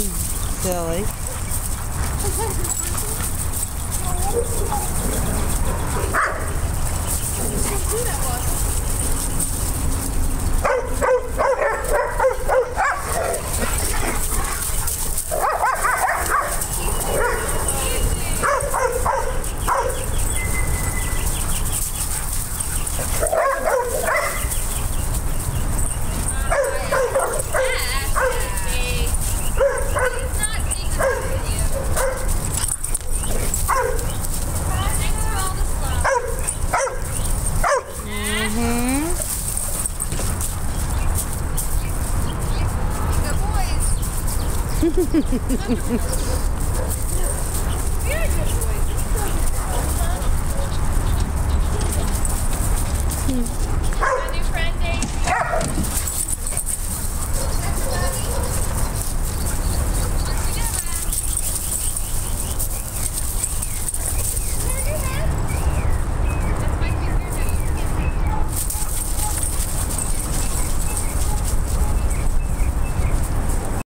silly. hmm.